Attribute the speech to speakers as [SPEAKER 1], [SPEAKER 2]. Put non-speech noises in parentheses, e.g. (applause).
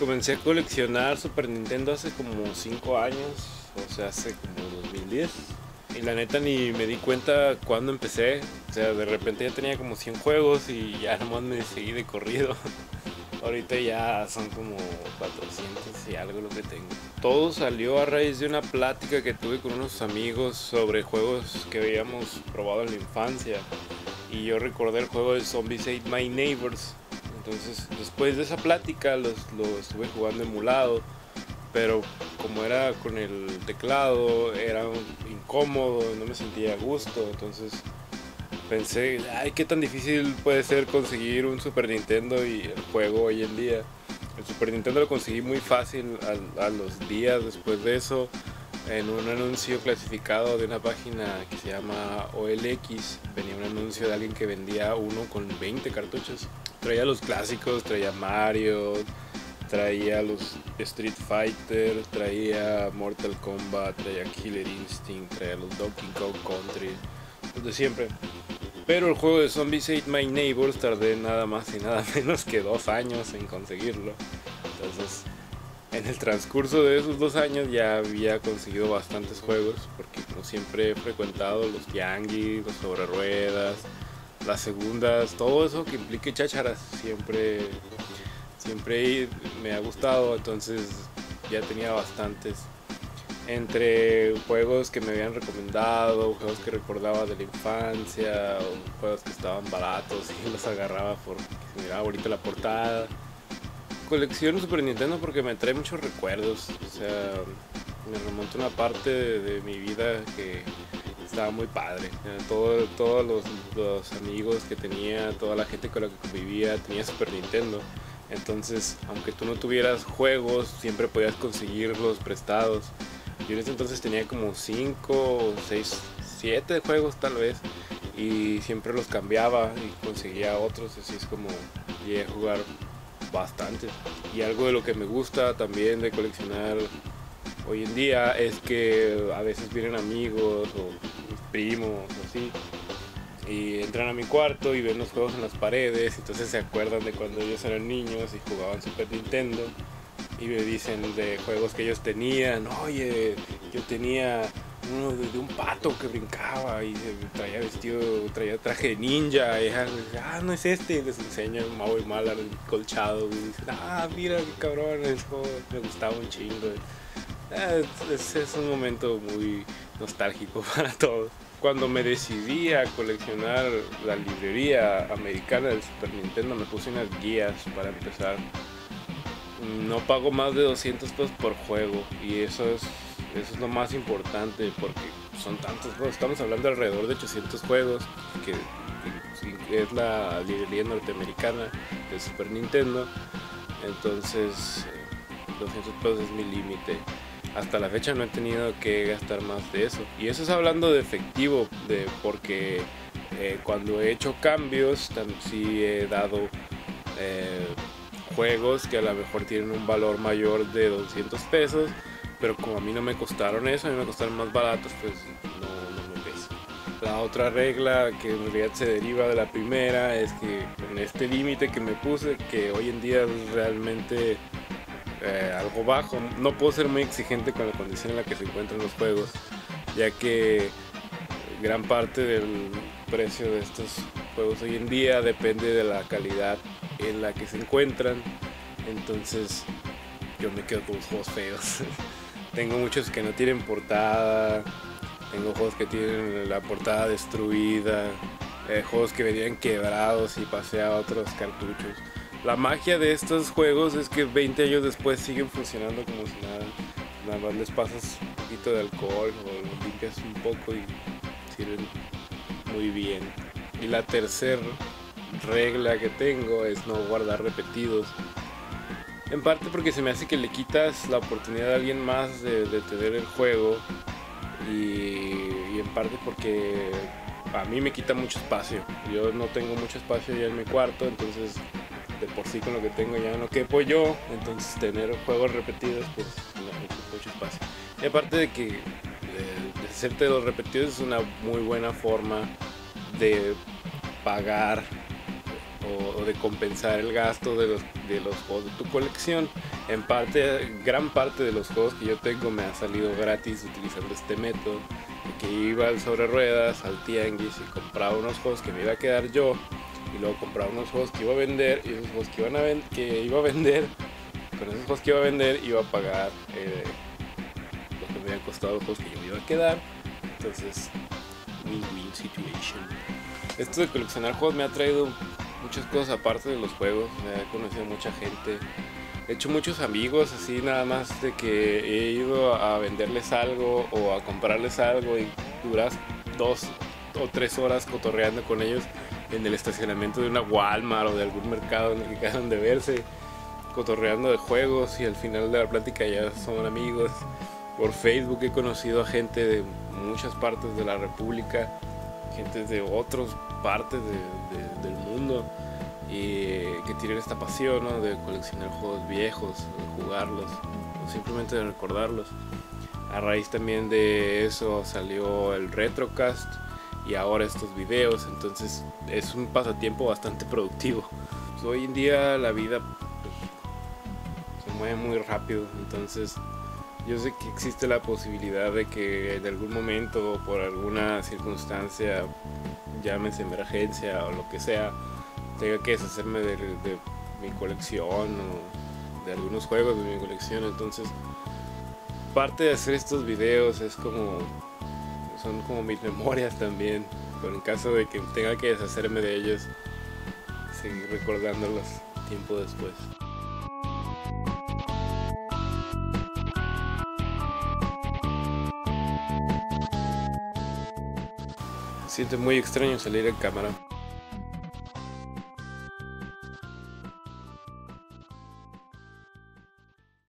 [SPEAKER 1] comencé a coleccionar Super Nintendo hace como 5 años, o sea, hace como 2010. Y la neta ni me di cuenta cuando empecé. O sea, de repente ya tenía como 100 juegos y ya nomás me seguí de corrido. (laughs) Ahorita ya son como 400 y algo lo que tengo. Todo salió a raíz de una plática que tuve con unos amigos sobre juegos que habíamos probado en la infancia. Y yo recordé el juego de Zombies Ate My Neighbors. Entonces, después de esa plática, los, lo estuve jugando emulado. Pero como era con el teclado, era incómodo, no me sentía a gusto. Entonces, pensé, ay, qué tan difícil puede ser conseguir un Super Nintendo y el juego hoy en día. El Super Nintendo lo conseguí muy fácil a, a los días después de eso en un anuncio clasificado de una página que se llama OLX. Venía un anuncio de alguien que vendía uno con 20 cartuchos. Traía los clásicos, traía Mario, traía los Street Fighter, traía Mortal Kombat, traía Killer Instinct, traía los Donkey Kong Country, los de siempre. Pero el juego de Zombies Ate My Neighbors tardé nada más y nada (laughs) menos que dos años en conseguirlo. Entonces, en el transcurso de esos dos años ya había conseguido bastantes juegos, porque como siempre he frecuentado los Yangi, los sobre ruedas, las segundas, todo eso que implique chácharas, siempre, siempre me ha gustado, entonces ya tenía bastantes entre juegos que me habían recomendado, juegos que recordaba de la infancia, juegos que estaban baratos y los agarraba porque se miraba bonita la portada. Colecciono Super Nintendo porque me trae muchos recuerdos, o sea, me remonta una parte de, mi vida que estaba muy padre. Todo, todos los, los amigos que tenía, toda la gente con la que convivía tenía Super Nintendo. Entonces, aunque tú no tuvieras juegos, siempre podías conseguirlos prestados. Yo en ese entonces tenía como 5, 6, 7 juegos tal vez. Y siempre los cambiaba y conseguía otros. Así es como llegué a jugar bastante. Y algo de lo que me gusta también de coleccionar hoy en día es que a veces vienen amigos o primos así. Y entran a mi cuarto y ven los juegos en las paredes. Entonces se acuerdan de cuando ellos eran niños y jugaban Super Nintendo y me dicen de juegos que ellos tenían, oye, yo tenía uno de, un pato que brincaba y traía vestido, traía traje de ninja, y ah, no es este, les enseño el Mau y Malar colchado, y dicen, ah, mira qué cabrón, eso me gustaba un chingo. Ah, es, un momento muy nostálgico (laughs) para todos. Cuando me decidí a coleccionar la librería americana del Super Nintendo, me puse unas guías para empezar no pago más de 200 pesos por juego y eso es, eso es lo más importante porque son tantos juegos. Estamos hablando de alrededor de 800 juegos que, es la librería norteamericana de Super Nintendo. Entonces 200 pesos es mi límite. Hasta la fecha no he tenido que gastar más de eso. Y eso es hablando de efectivo, de porque eh, cuando he hecho cambios, sí he dado eh, juegos que a lo mejor tienen un valor mayor de 200 pesos, pero como a mí no me costaron eso, a mí me costaron más baratos, pues no, no me pesa. La otra regla que en realidad se deriva de la primera es que en este límite que me puse, que hoy en día realmente eh, algo bajo, no puedo ser muy exigente con la condición en la que se encuentran los juegos, ya que gran parte del precio de estos juegos hoy en día depende de la calidad en la que se encuentran. Entonces yo me quedo con los juegos feos. (laughs) tengo muchos que no tienen portada. Tengo juegos que tienen la portada destruida. Eh, juegos que venían quebrados y pasé a otros cartuchos. La magia de estos juegos es que 20 años después siguen funcionando como si nada. Nada más les pasas un poquito de alcohol o limpias un poco y sirven muy bien. Y la tercera regla que tengo es no guardar repetidos. En parte porque se me hace que le quitas la oportunidad a alguien más de, tener el juego. Y, en parte porque a mí me quita mucho espacio. Yo no tengo mucho espacio ya en mi cuarto, entonces de por sí con lo que tengo ya no quepo yo. Entonces tener juegos repetidos pues me quita mucho espacio. Y aparte de que de hacerte los repetidos es una muy buena forma de pagar o, de compensar el gasto de los, de los juegos de tu colección. En parte, gran parte de los juegos que yo tengo me ha salido gratis utilizando este método. Que iba sobre ruedas al tianguis y compraba unos juegos que me iba a quedar yo y luego compraba unos juegos que iba a vender y esos juegos que, iban a que iba a vender, con esos juegos que iba a vender iba a pagar eh, lo que me habían costado los juegos que yo me iba a quedar. Entonces, win-win situation. Esto de coleccionar juegos me ha traído muchas cosas aparte de los juegos, me he conocido mucha gente. He hecho muchos amigos así nada más de que he ido a venderles algo o a comprarles algo y duras dos o tres horas cotorreando con ellos en el estacionamiento de una Walmart o de algún mercado en el que (laughs) quedan de verse, cotorreando de juegos y al final de la plática ya son amigos. Por Facebook he conocido a gente de muchas partes de la República, gente de otras partes del mundo y que tienen esta pasión de coleccionar juegos viejos, de jugarlos o simplemente de recordarlos. A raíz también de eso salió el Retrocast y ahora estos videos, entonces es un pasatiempo bastante productivo. Pues, hoy en día la vida pues, se mueve muy rápido, entonces yo sé que existe la posibilidad de que en algún momento o por alguna circunstancia, llámese emergencia o lo que sea, tenga que deshacerme de, de mi colección o de algunos juegos de mi colección, entonces parte de hacer estos videos es como son como mis (laughs) memorias también, pero en caso de que tenga que deshacerme de ellos, seguir recordándolos tiempo después. siente muy extraño salir en cámara.